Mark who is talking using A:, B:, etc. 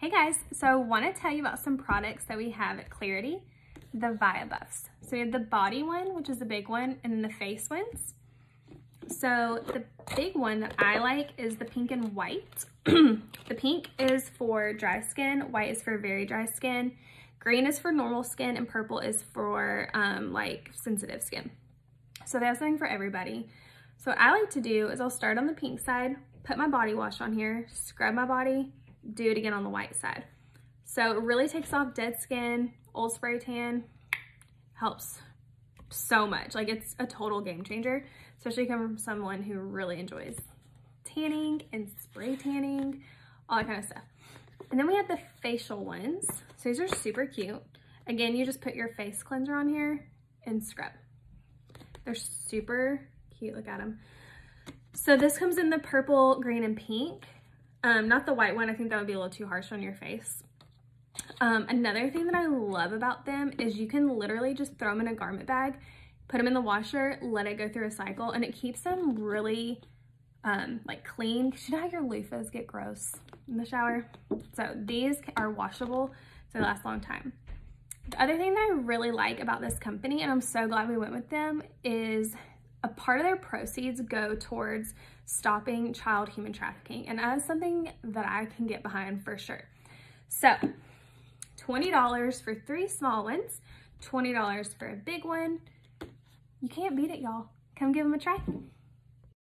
A: Hey guys, so I want to tell you about some products that we have at Clarity, the ViaBuffs. So we have the body one, which is the big one, and then the face ones. So the big one that I like is the pink and white. the pink is for dry skin, white is for very dry skin, green is for normal skin, and purple is for um, like sensitive skin. So they have something for everybody. So what I like to do is I'll start on the pink side, put my body wash on here, scrub my body, do it again on the white side. So it really takes off dead skin, old spray tan, helps so much. Like it's a total game changer, especially coming from someone who really enjoys tanning and spray tanning, all that kind of stuff. And then we have the facial ones. So these are super cute. Again, you just put your face cleanser on here and scrub. They're super cute, look at them. So this comes in the purple, green, and pink. Um, not the white one, I think that would be a little too harsh on your face. Um, another thing that I love about them is you can literally just throw them in a garment bag, put them in the washer, let it go through a cycle, and it keeps them really um, like clean. Cause you know how your loofahs get gross in the shower? So these are washable, so they last a long time. The other thing that I really like about this company, and I'm so glad we went with them, is a part of their proceeds go towards stopping child human trafficking. And that is something that I can get behind for sure. So $20 for three small ones, $20 for a big one. You can't beat it, y'all. Come give them a try.